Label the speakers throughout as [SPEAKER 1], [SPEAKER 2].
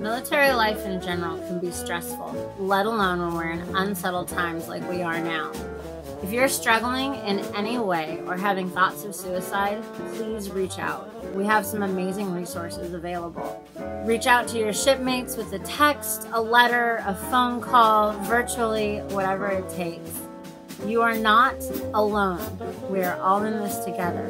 [SPEAKER 1] Military life in general can be stressful, let alone when we're in unsettled times like we are now. If you're struggling in any way or having thoughts of suicide, please reach out. We have some amazing resources available. Reach out to your shipmates with a text, a letter, a phone call, virtually, whatever it takes. You are not alone. We are all in this together.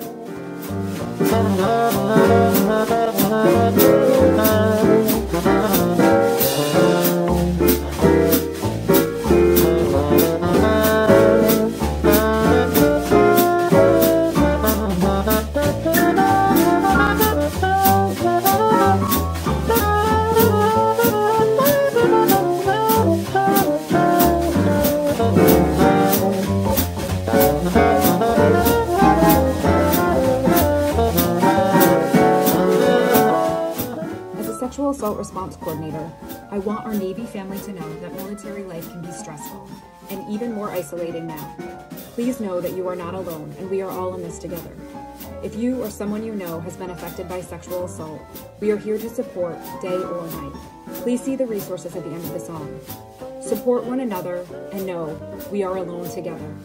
[SPEAKER 2] Sexual assault response coordinator, I want our Navy family to know that military life can be stressful and even more isolating now. Please know that you are not alone and we are all in this together. If you or someone you know has been affected by sexual assault, we are here to support day or night. Please see the resources at the end of the song. Support one another and know we are alone together.